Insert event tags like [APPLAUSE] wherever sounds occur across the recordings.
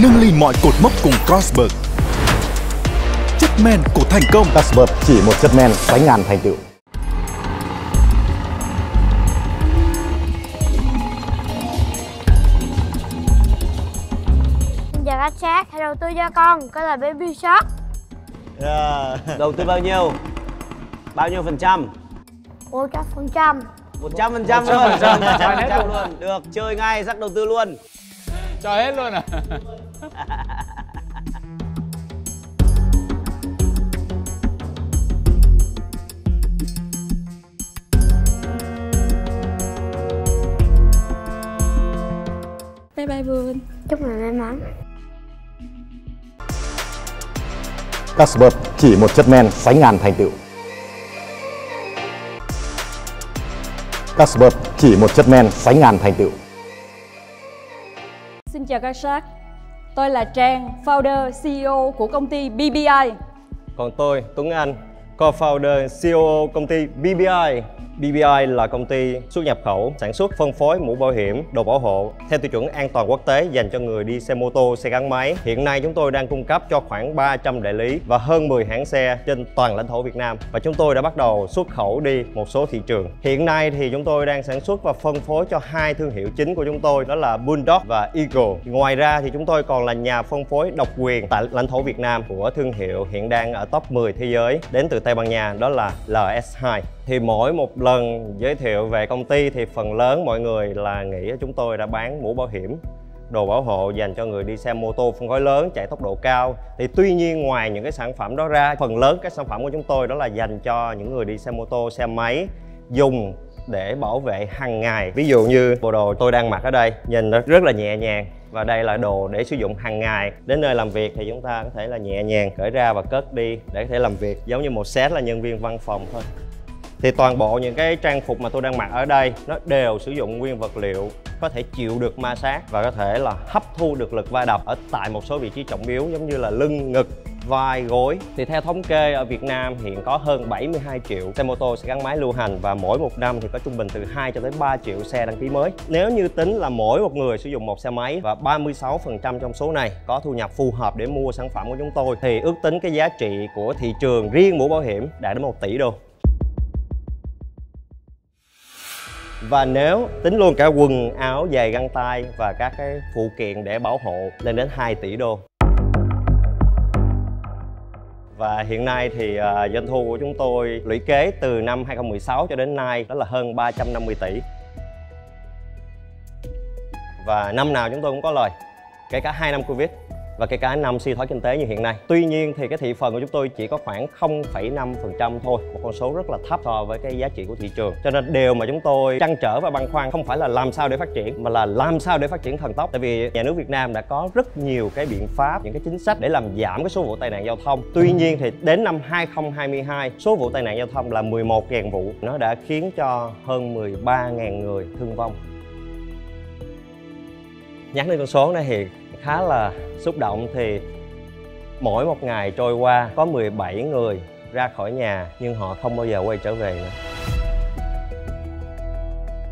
nâng ly mọi cột mốc cùng Carlsberg. Chất men của thành công. Carlsberg chỉ một chất men sánh ngàn thành tựu. Chào các sát, hãy đầu tư cho con, con là Baby Shark Yeah. Đầu tư bao nhiêu? Bao nhiêu phần trăm? 100 phần trăm Một trăm phần trăm luôn. 100% Một trăm phần trăm luôn. Được, chơi ngay, rắc đầu tư luôn. Cho hết luôn à Bye bye Vương Chúc mừng may mắn Carlsberg chỉ một chất men sánh ngàn thành tựu. Carlsberg chỉ một chất men sánh ngàn thành tựu. Xin chào các sát Tôi là Trang, founder, CEO của công ty BBI Còn tôi, Tuấn Anh, co-founder, CEO công ty BBI. BBI là công ty xuất nhập khẩu, sản xuất, phân phối mũ bảo hiểm, đồ bảo hộ theo tiêu chuẩn an toàn quốc tế dành cho người đi xe mô tô, xe gắn máy. Hiện nay chúng tôi đang cung cấp cho khoảng 300 đại lý và hơn 10 hãng xe trên toàn lãnh thổ Việt Nam và chúng tôi đã bắt đầu xuất khẩu đi một số thị trường. Hiện nay thì chúng tôi đang sản xuất và phân phối cho hai thương hiệu chính của chúng tôi đó là Bulldog và Eagle. Ngoài ra thì chúng tôi còn là nhà phân phối độc quyền tại lãnh thổ Việt Nam của thương hiệu hiện đang ở top 10 thế giới đến từ Tây Ban Nha, đó là LS2 thì mỗi một lần giới thiệu về công ty thì phần lớn mọi người là nghĩ chúng tôi đã bán mũ bảo hiểm, đồ bảo hộ dành cho người đi xe mô tô, phân khối lớn, chạy tốc độ cao. Thì tuy nhiên ngoài những cái sản phẩm đó ra, phần lớn các sản phẩm của chúng tôi đó là dành cho những người đi xe mô tô, xe máy, dùng để bảo vệ hàng ngày. Ví dụ như bộ đồ tôi đang mặc ở đây, nhìn nó rất là nhẹ nhàng và đây là đồ để sử dụng hàng ngày. Đến nơi làm việc thì chúng ta có thể là nhẹ nhàng cởi ra và cất đi để có thể làm việc giống như một set là nhân viên văn phòng thôi. Thì toàn bộ những cái trang phục mà tôi đang mặc ở đây nó đều sử dụng nguyên vật liệu có thể chịu được ma sát và có thể là hấp thu được lực va đập ở tại một số vị trí trọng yếu giống như là lưng, ngực, vai, gối. Thì theo thống kê ở Việt Nam hiện có hơn 72 triệu xe mô tô xe gắn máy lưu hành và mỗi một năm thì có trung bình từ 2 cho tới 3 triệu xe đăng ký mới. Nếu như tính là mỗi một người sử dụng một xe máy và 36% trong số này có thu nhập phù hợp để mua sản phẩm của chúng tôi thì ước tính cái giá trị của thị trường riêng mũ bảo hiểm đạt đến 1 tỷ đô. Và nếu tính luôn cả quần, áo, giày, găng tay và các cái phụ kiện để bảo hộ lên đến 2 tỷ đô. Và hiện nay thì uh, doanh thu của chúng tôi lũy kế từ năm 2016 cho đến nay đó là hơn 350 tỷ. Và năm nào chúng tôi cũng có lời, kể cả hai năm Covid và kể cả năm suy thoái kinh tế như hiện nay. Tuy nhiên thì cái thị phần của chúng tôi chỉ có khoảng 0,5% thôi, một con số rất là thấp so với cái giá trị của thị trường. Cho nên điều mà chúng tôi trăn trở và băn khoăn không phải là làm sao để phát triển mà là làm sao để phát triển thần tốc. Tại vì nhà nước Việt Nam đã có rất nhiều cái biện pháp, những cái chính sách để làm giảm cái số vụ tai nạn giao thông. Tuy nhiên thì đến năm 2022, số vụ tai nạn giao thông là 11.000 vụ. Nó đã khiến cho hơn 13.000 người thương vong. Nhắc đến con số này thì khá là xúc động thì mỗi một ngày trôi qua có 17 người ra khỏi nhà nhưng họ không bao giờ quay trở về nữa.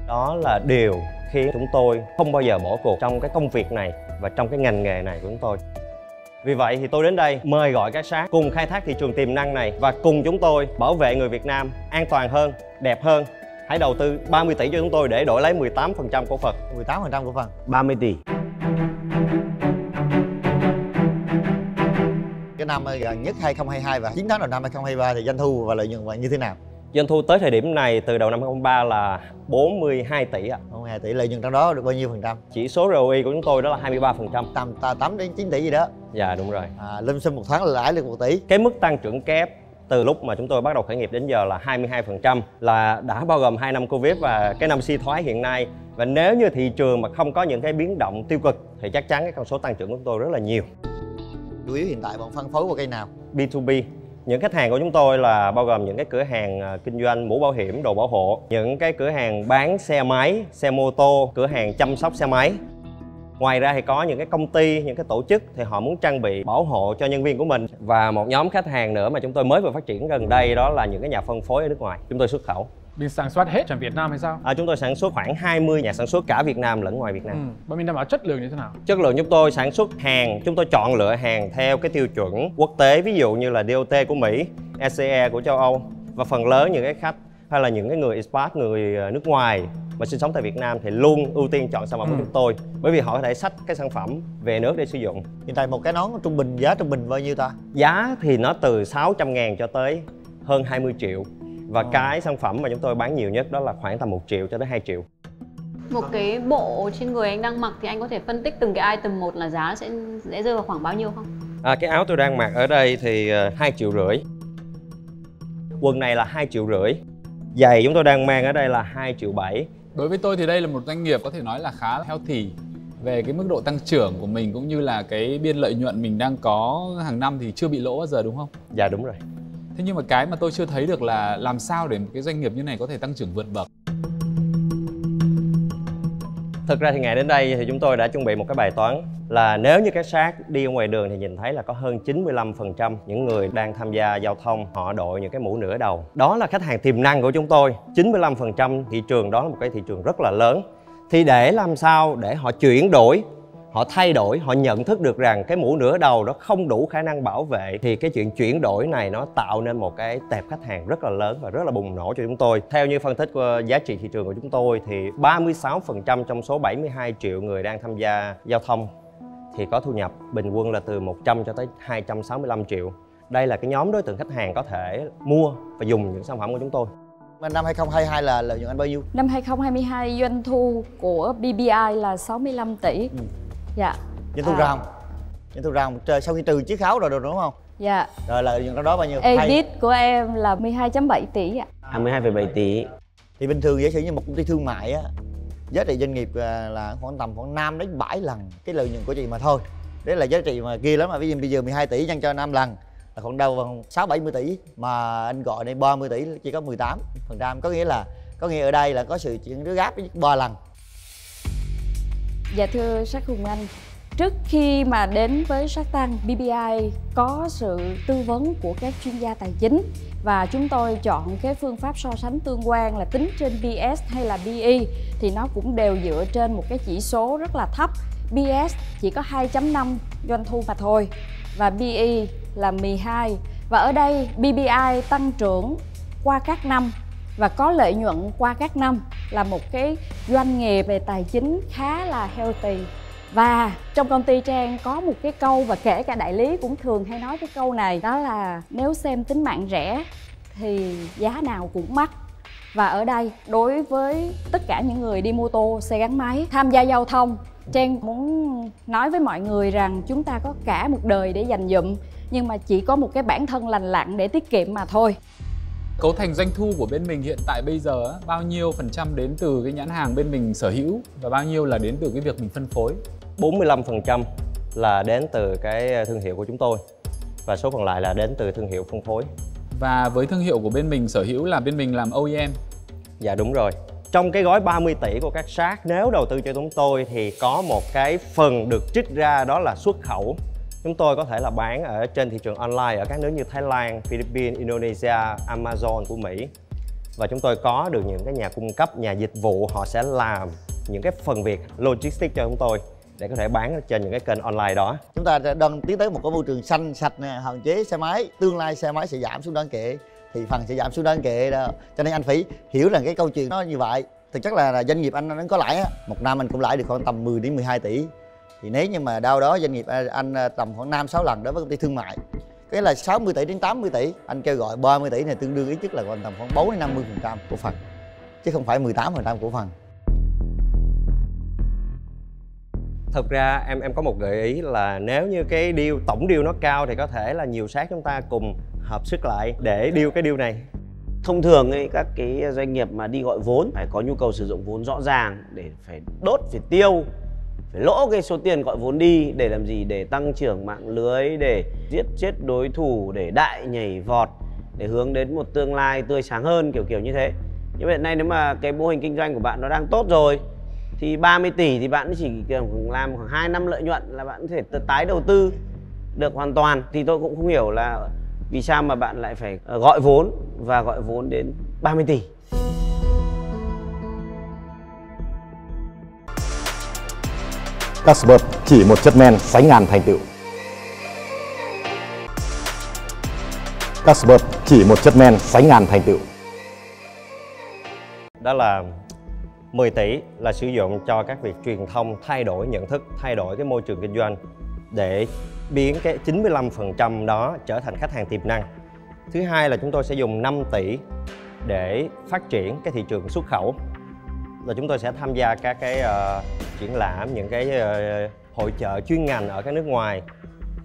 Đó là điều khiến chúng tôi không bao giờ bỏ cuộc trong cái công việc này và trong cái ngành nghề này của chúng tôi. Vì vậy thì tôi đến đây mời gọi các sát cùng khai thác thị trường tiềm năng này và cùng chúng tôi bảo vệ người Việt Nam an toàn hơn, đẹp hơn. Hãy đầu tư 30 tỷ cho chúng tôi để đổi lấy 18% cổ phần. 18% cổ phần. 30 tỷ. Cái năm gần nhất 2022 và 9 tháng đầu năm 2023 thì doanh thu và lợi nhuận như thế nào? Doanh thu tới thời điểm này từ đầu năm 2023 là 42 tỷ ạ. 42 tỷ lợi nhuận trong đó được bao nhiêu phần trăm? Chỉ số ROI của chúng tôi đó là 23%. Tầm 8 đến 9 tỷ gì đó. Dạ đúng rồi. À, lâm xâm một tháng là lãi được 1 tỷ. Cái mức tăng trưởng kép từ lúc mà chúng tôi bắt đầu khởi nghiệp đến giờ là 22% là đã bao gồm 2 năm Covid và cái năm suy thoái hiện nay. Và nếu như thị trường mà không có những cái biến động tiêu cực thì chắc chắn cái con số tăng trưởng của chúng tôi rất là nhiều. Chủ yếu hiện tại bạn phân phối qua cây nào? B2B những khách hàng của chúng tôi là bao gồm những cái cửa hàng à, kinh doanh mũ bảo hiểm, đồ bảo hộ, những cái cửa hàng bán xe máy, xe mô tô, cửa hàng chăm sóc xe máy. Ngoài ra thì có những cái công ty, những cái tổ chức thì họ muốn trang bị bảo hộ cho nhân viên của mình và một nhóm khách hàng nữa mà chúng tôi mới vừa phát triển gần đây đó là những cái nhà phân phối ở nước ngoài. Chúng tôi xuất khẩu. Mình sản xuất hết ở Việt Nam hay sao? À, chúng tôi sản xuất khoảng 20 nhà sản xuất cả Việt Nam lẫn ngoài Việt Nam. Ừ. Và mình đảm bảo chất lượng như thế nào? Chất lượng chúng tôi sản xuất hàng, chúng tôi chọn lựa hàng theo cái tiêu chuẩn quốc tế, ví dụ như là DOT của Mỹ, SCE của châu Âu và phần lớn những cái khách hay là những cái người expat, người ờ, nước ngoài mà sinh sống tại Việt Nam thì luôn ưu tiên chọn sản phẩm của Ừ. chúng tôi bởi vì họ có thể xách cái sản phẩm về nước để sử dụng. hiện tại một cái nón trung bình giá trung bình bao nhiêu ta Giá thì nó từ 600 ngàn cho tới hơn 20 triệu và cái sản phẩm mà chúng tôi bán nhiều nhất đó là khoảng tầm 1 triệu cho tới 2 triệu. Một cái bộ trên người anh đang mặc thì anh có thể phân tích từng cái item một là giá sẽ sẽ rơi vào khoảng bao nhiêu không? À, cái áo tôi đang mặc ở đây thì uh, 2 triệu rưỡi Quần này là 2 triệu rưỡi Giày chúng tôi đang mang ở đây là 2 triệu 7 Đối với tôi thì đây là một doanh nghiệp có thể nói là khá là healthy về cái mức độ tăng trưởng của mình cũng như là cái biên lợi nhuận mình đang có hàng năm thì chưa bị lỗ bao giờ đúng không? Dạ đúng rồi Thế nhưng mà cái mà tôi chưa thấy được là làm sao để một cái doanh nghiệp như này có thể tăng trưởng vượt bậc. Thực ra thì ngày đến đây thì chúng tôi đã chuẩn bị một cái bài toán là nếu như các sát đi ở ngoài đường thì nhìn thấy là có hơn 95% những người đang tham gia giao thông, họ đội những cái mũ nửa đầu. Đó là khách hàng tiềm năng của chúng tôi. 95% thị trường đó là một cái thị trường rất là lớn. Thì để làm sao để họ chuyển đổi họ thay đổi họ nhận thức được rằng cái mũ nửa đầu nó không đủ khả năng bảo vệ. Thì cái chuyện chuyển đổi này nó tạo nên một cái tệp khách hàng rất là lớn và rất là bùng nổ cho chúng tôi. Theo như phân tích của giá trị thị trường của chúng tôi thì 36% trong số 72 triệu người đang tham gia giao thông thì có thu nhập bình quân là từ 100 cho tới 265 triệu. Đây là cái nhóm đối tượng khách hàng có thể mua và dùng những sản phẩm của chúng tôi. Năm 2022 là lợi nhuận anh bao nhiêu? Năm 2022 doanh thu của BBI là 65 tỷ. Ừ. Dạ. doanh thu À. ra không doanh thu ra không sau khi trừ chiết khấu rồi rồi đúng không? Dạ. rồi lợi nhuận đó bao nhiêu? EBIT của em là 12.7 tỷ ạ. 22,7 tỷ. Thì bình thường giả sử như một công ty thương mại á giá trị doanh nghiệp à, là khoảng tầm khoảng 5 đến 7 lần cái lợi nhuận của chị mà thôi. Đấy là giá trị mà kia lắm mà ví dụ bây giờ 12 tỷ nhân cho 5 lần là khoảng đâu vào 6 70 tỷ. Mà anh gọi đây 30 tỷ chỉ có 18 phần trăm. Có nghĩa là có nghĩa ở đây là có sự chuyển đứa gáp ba lần Dạ thưa sát Hùng Anh, trước khi mà đến với sát Tăng, BBI có sự tư vấn của các chuyên gia tài chính và chúng tôi chọn cái phương pháp so sánh tương quan là tính trên BS hay là BE thì nó cũng đều dựa trên một cái chỉ số rất là thấp. BS chỉ có 2.5 doanh thu mà thôi và BE là 12 và ở đây BBI tăng trưởng qua các năm và có lợi nhuận qua các năm là một cái doanh nghiệp về tài chính khá là healthy. Và trong công ty trang có một cái câu và kể cả đại lý cũng thường hay nói cái câu này, đó là nếu xem tính mạng rẻ thì giá nào cũng mắc. Và ở đây, đối với tất cả những người đi mô tô, xe gắn máy, tham gia giao thông, trang muốn nói với mọi người rằng chúng ta có cả một đời để dành dụm, nhưng mà chỉ có một cái bản thân lành lặn để tiết kiệm mà thôi. Cấu thành doanh thu của bên mình hiện tại bây giờ á, bao nhiêu phần trăm đến từ cái nhãn hàng bên mình sở hữu và bao nhiêu là đến từ cái việc mình phân phối? 45% là đến từ cái thương hiệu của chúng tôi và số còn lại là đến từ thương hiệu phân phối Và với thương hiệu của bên mình sở hữu là bên mình làm OEM Dạ đúng rồi. Trong cái gói 30 tỷ của các sát nếu đầu tư cho chúng tôi thì có một cái phần được trích ra đó là xuất khẩu. Chúng tôi có thể là bán ở trên thị trường online ở các nước như Thái Lan, Philippines, Indonesia, Amazon của Mỹ. Và chúng tôi có được những cái nhà cung cấp, nhà dịch vụ họ sẽ làm những cái phần việc logistics cho chúng tôi để có thể bán trên những cái kênh online đó. chúng ta đang tiến tới một cái môi trường xanh sạch nè hạn chế xe máy tương lai xe máy sẽ giảm xuống đáng kể thì phần sẽ giảm xuống đáng kể đó cho nên anh phải hiểu rằng cái câu chuyện nó như vậy thực chất là, là doanh nghiệp anh nó có lãi á một năm anh cũng lãi được khoảng tầm 10 đến 12 tỷ thì nếu như mà đâu đó doanh nghiệp anh, anh tầm khoảng 5 6 lần đối với công ty thương mại cái là 60 tỷ đến 80 tỷ anh kêu gọi 30 tỷ này tương đương ít nhất là còn tầm khoảng 4 đến 50 phần trăm cổ phần chứ không phải 18 phần trăm cổ phần Thực ra em em có một gợi ý là nếu như cái deal tổng deal nó cao thì có thể là nhiều sát chúng ta cùng hợp sức lại để deal cái deal này. thông thường ấy các cái doanh nghiệp mà đi gọi vốn phải có nhu cầu sử dụng vốn rõ ràng để phải đốt phải tiêu phải lỗ cái số tiền gọi vốn đi để làm gì? Để tăng trưởng mạng lưới, để giết chết đối thủ, để đại nhảy vọt, để hướng đến một tương lai tươi sáng hơn, kiểu kiểu như thế. Nhưng mà hiện nay nếu mà cái mô hình kinh doanh của bạn nó đang tốt rồi, thì 30 tỷ thì bạn chỉ làm khoảng 2 năm lợi nhuận là bạn có thể tái đầu tư được hoàn toàn. Thì tôi cũng không hiểu là vì sao mà bạn lại phải ờ, gọi vốn và gọi vốn đến 30 tỷ. Casper chỉ một chất men sánh ngàn thành tựu. Casper chỉ một chất men sánh ngàn thành tựu. đó là 10 tỷ là sử dụng cho các việc truyền thông thay đổi nhận thức thay đổi cái môi trường kinh doanh để biến cái 95% đó trở thành khách hàng tiềm năng thứ hai là chúng tôi sẽ dùng 5 tỷ để phát triển cái thị trường xuất khẩu là chúng tôi sẽ tham gia các cái uh, triển lãm, những cái ờ, hội chợ chuyên ngành ở các nước ngoài,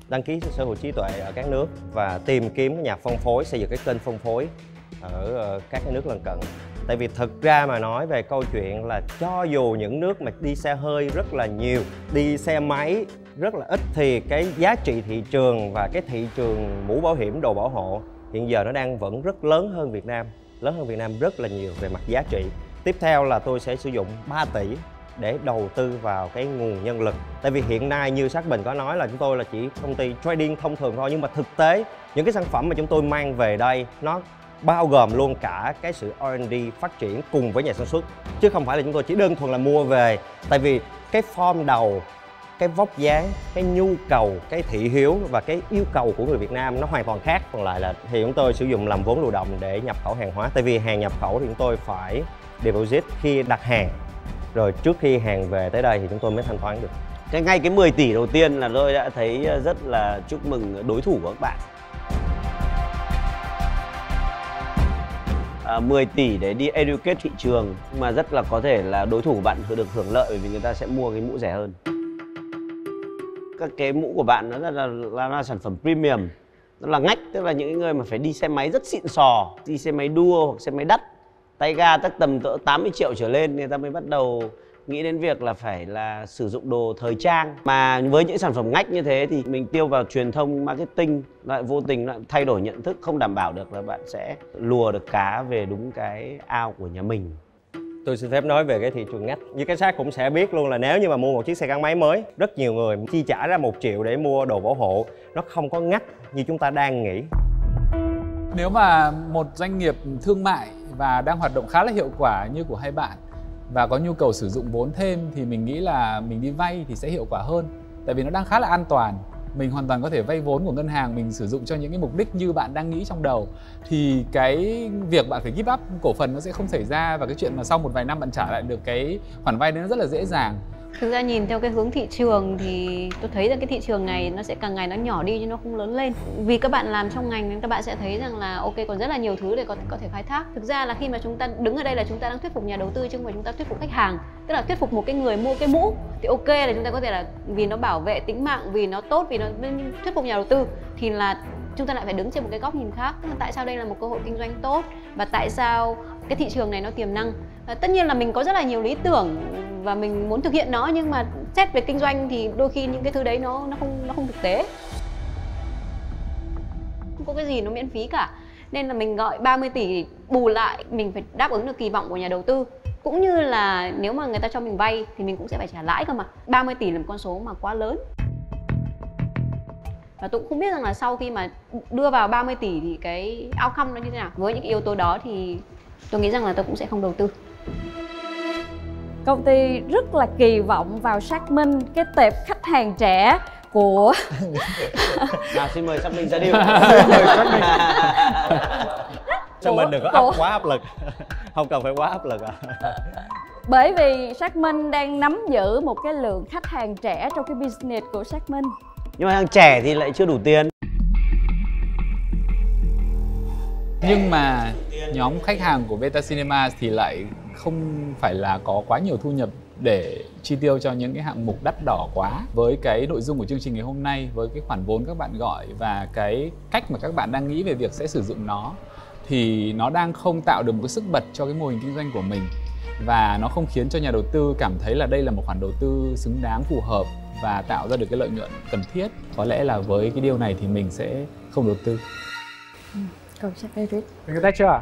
đăng ký sở hữu trí tuệ ở các nước và tìm kiếm nhà phân phối, xây dựng cái kênh phân phối ở ờ, các cái nước lân cận. Tại vì thực ra mà nói về câu chuyện là cho dù những nước mà đi xe hơi rất là nhiều, đi xe máy rất là ít thì cái giá trị thị trường và cái thị trường mũ bảo hiểm, đồ bảo hộ hiện giờ nó đang vẫn rất lớn hơn Việt Nam, lớn hơn Việt Nam rất là nhiều về mặt giá trị. Tiếp theo là tôi sẽ sử dụng 3 tỷ để đầu tư vào cái nguồn nhân lực. Tại vì hiện nay như sát bình có nói là chúng tôi là chỉ công ty trading thông thường thôi, nhưng mà thực tế, những cái sản phẩm mà chúng tôi mang về đây, nó bao gồm luôn cả cái sự R&D phát triển cùng với nhà sản xuất. Chứ không phải là chúng tôi chỉ đơn thuần là mua về. Tại vì cái form đầu, cái vóc dáng, cái nhu cầu, cái thị hiếu và cái yêu cầu của người Việt Nam nó hoàn toàn khác. Còn lại là thì chúng tôi sử dụng làm vốn lưu động để nhập khẩu hàng hóa. Tại vì hàng nhập khẩu thì chúng tôi phải deposit khi đặt hàng rồi trước khi hàng về tới đây thì chúng tôi mới thanh toán được. Cái ngay cái 10 tỷ đầu tiên là tôi đã thấy rất là chúc mừng đối thủ của các bạn. À, 10 tỷ để đi educate thị trường mà rất là có thể là đối thủ của bạn được hưởng lợi bởi vì người ta sẽ mua cái mũ rẻ hơn. Các cái mũ của bạn nó là là, là, là sản phẩm premium nó là ngách tức là những người mà phải đi xe máy rất xịn sò đi xe máy đua hoặc xe máy đắt tay ga tất tầm cỡ 80 triệu trở lên người ta mới bắt đầu nghĩ đến việc là phải là sử dụng đồ thời trang. Mà với những sản phẩm ngách như thế thì mình tiêu vào truyền thông marketing lại vô tình lại thay đổi nhận thức không đảm bảo được là bạn sẽ lùa được cá về đúng cái ao của nhà mình. Tôi xin phép nói về cái thị trường ngách. Như cái xác cũng sẽ biết luôn là nếu như mà mua một chiếc xe gắn máy mới rất nhiều người chi trả ra một triệu để mua đồ bảo hộ. Nó không có ngách như chúng ta đang nghĩ. Nếu mà một doanh nghiệp thương mại và đang hoạt động khá là hiệu quả như của hai bạn và có nhu cầu sử dụng vốn thêm thì mình nghĩ là mình đi vay thì sẽ hiệu quả hơn. Tại vì nó đang khá là an toàn. Mình hoàn toàn có thể vay vốn của ngân hàng, mình sử dụng cho những cái mục đích như bạn đang nghĩ trong đầu thì cái việc bạn phải give up cổ phần nó sẽ không xảy ra và cái chuyện mà sau một vài năm bạn trả lại được cái khoản vay đấy nó rất là dễ dàng. Thực ra nhìn theo cái hướng thị trường thì tôi thấy rằng cái thị trường này nó sẽ càng ngày nó nhỏ đi chứ nó không lớn lên. Vì các bạn làm trong ngành nên các bạn sẽ thấy rằng là ok còn rất là nhiều thứ để có có thể khai thác. Thực ra là khi mà chúng ta đứng ở đây là chúng ta đang thuyết phục nhà đầu tư chứ không phải chúng ta thuyết phục khách hàng. Tức là thuyết phục một cái người mua cái mũ thì ok là chúng ta có thể là vì nó bảo vệ tính mạng, vì nó tốt, vì nó thuyết phục nhà đầu tư thì là chúng ta lại phải đứng trên một cái góc nhìn khác. Tức là tại sao đây là một cơ hội kinh doanh tốt? Và tại sao cái thị trường này nó tiềm năng? À, tất nhiên là mình có rất là nhiều lý tưởng và mình muốn thực hiện nó nhưng mà xét về kinh doanh thì đôi khi những cái thứ đấy nó nó không nó không thực tế. Không có cái gì nó miễn phí cả. Nên là mình gọi 30 tỷ bù lại mình phải đáp ứng được kỳ vọng của nhà đầu tư. Cũng như là nếu mà người ta cho mình vay thì mình cũng sẽ phải trả lãi cơ mà. 30 tỷ là một con số mà quá lớn và tôi cũng không biết rằng là sau khi mà đưa vào 30 tỷ thì cái outcome nó như thế nào. Với những cái yếu tố đó thì tôi nghĩ rằng là tôi cũng sẽ không đầu tư. Công ty rất là kỳ vọng vào xác minh cái tệp khách hàng trẻ của nào xin mời xác minh ra điều [LAUGHS] [LAUGHS] cho mình đừng có áp quá áp lực. [LAUGHS] Không cần phải quá áp lực à bởi vì xác minh đang nắm giữ một cái lượng khách hàng trẻ trong cái business của xác minh nhưng mà thằng trẻ thì lại chưa đủ tiền. Nhưng mà nhóm khách hàng của Beta Cinema thì lại không phải là có quá nhiều thu nhập để chi tiêu cho những cái hạng mục đắt đỏ quá. Với cái nội dung của chương trình ngày hôm nay, với cái khoản vốn các bạn gọi và cái cách mà các bạn đang nghĩ về việc sẽ sử dụng nó, thì nó đang không tạo được một cái sức bật cho cái mô hình kinh doanh của mình. Và nó không khiến cho nhà đầu tư cảm thấy là đây là một khoản đầu tư xứng đáng phù hợp và tạo ra được cái lợi nhuận cần thiết. Có lẽ là với cái điều này thì mình sẽ không đầu tư. Còn chắc Eric Người ta chưa?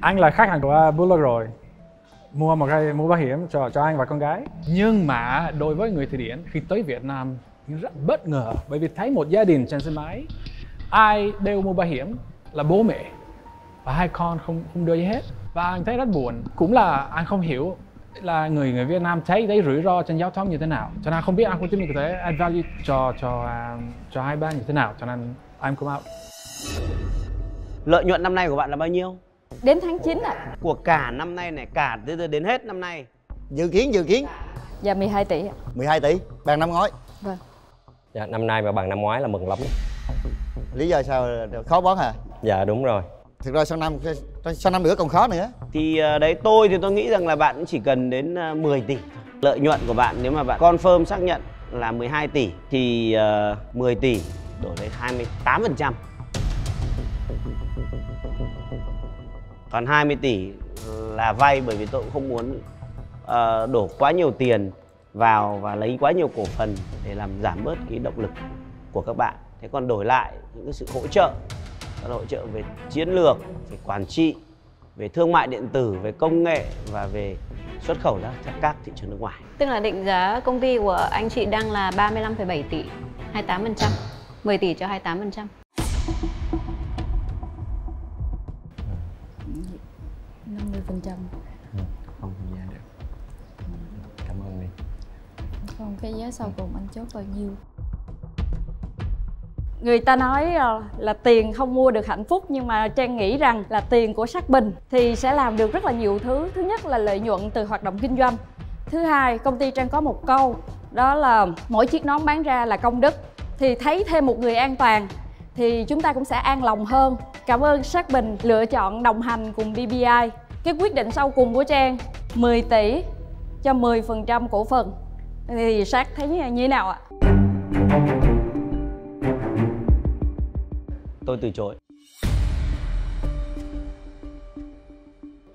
Anh là khách hàng của Bullock rồi. Mua một cái mũ bảo hiểm cho cho anh và con gái. Nhưng mà đối với người Thụy Điển khi tới Việt Nam rất bất ngờ. Bởi vì thấy một gia đình trên xe máy Ai đều mua bảo hiểm là bố mẹ Và hai con không không đưa gì hết. Và anh thấy rất buồn. Cũng là anh không hiểu là người người Việt Nam thấy đấy rủi ro trên giao thông như thế nào? Cho nên không biết anh có tin có thể add value cho cho uh, cho hai bên như thế nào? Cho nên I'm come out. Lợi nhuận năm nay của bạn là bao nhiêu? Đến tháng 9 ạ. À. của cả năm nay này cả đến, đến hết năm nay. Dự kiến dự kiến. Dạ 12 tỷ ạ. 12 tỷ. Bằng năm ngoái. Vâng. Dạ năm nay mà bằng năm ngoái là mừng lắm. Lý do sao? Khó bón hả? Dạ đúng rồi thực ra sau năm sau năm nữa còn khó nữa. Thì ờ, đấy tôi thì tôi nghĩ rằng là bạn chỉ cần đến ờ, 10 tỷ lợi nhuận của bạn nếu mà bạn confirm xác nhận là 12 tỷ thì ờ, uh, 10 tỷ đổi lấy 28 phần trăm. Còn 20 tỷ là vay bởi vì tôi cũng không muốn uh, đổ quá nhiều tiền vào và lấy quá nhiều cổ phần để làm giảm bớt cái động lực của các bạn. Thế còn đổi lại những cái sự hỗ trợ hỗ trợ về chiến lược về quản trị về thương mại điện tử về công nghệ và về xuất khẩu ra các thị trường nước ngoài. Tức là định giá công ty của anh chị đang là 35,7 tỷ 28% 10 tỷ cho 28% phần trăm. Không gia được. Cảm ơn đi không cái giá sau cùng anh chốt bao nhiêu người ta nói ờ, là tiền không mua được hạnh phúc, nhưng mà trang nghĩ rằng là tiền của sắc bình thì sẽ làm được rất là nhiều thứ. Thứ nhất là lợi nhuận từ hoạt động kinh doanh. Thứ hai, công ty trang có một câu, đó là mỗi chiếc nón bán ra là công đức. Thì thấy thêm một người an toàn thì chúng ta cũng sẽ an lòng hơn. Cảm ơn sắc bình lựa chọn đồng hành cùng bbi cái quyết định sau cùng của trang 10 tỷ cho 10% cổ phần. Thì sát thấy như thế nào ạ? Tôi từ chối.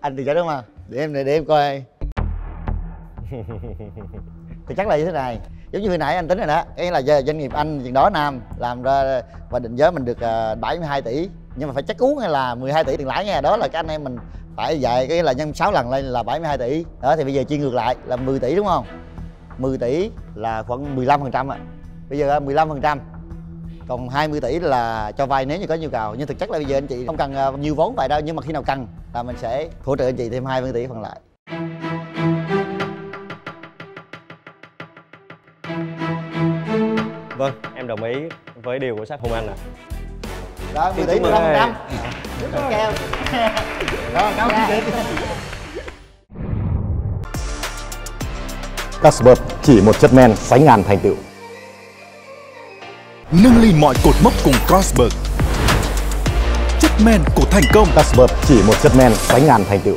Anh từ chối đúng không? Để em để em coi. Thì chắc là như thế này. Giống như hồi nãy anh tính rồi đó. Cái là doanh nghiệp anh chuyện đó nam làm ra và định giới mình được ờ, 72 tỷ. Nhưng mà phải chắc uống hay là 12 tỷ tiền lãi nha. Đó là cái anh em mình phải dạy, cái là nhân 6 lần lên là 72 tỷ. Đó, thì bây giờ chia ngược lại là 10 tỷ đúng không? 10 tỷ là khoảng 15 phần trăm ạ. Bây giờ 15 phần trăm còn 20 tỷ là cho vay nếu như có nhu cầu. Nhưng thực chất là bây giờ anh chị không cần à, nhiều vốn vậy đâu nhưng mà khi nào cần là mình sẽ hỗ trợ anh chị thêm 20 tỷ phần lại. Vâng em đồng ý với điều của sắc hùng anh ạ. À. đó 10 tỷ 15 phần trăm kèo rồi. cảm ơn chị. Casper chỉ một chất men sánh ngàn thành tựu nâng lên mọi cột mốc cùng Carlsberg. Chất men của thành công. Crossberg chỉ một chất men sánh ngàn thành tựu.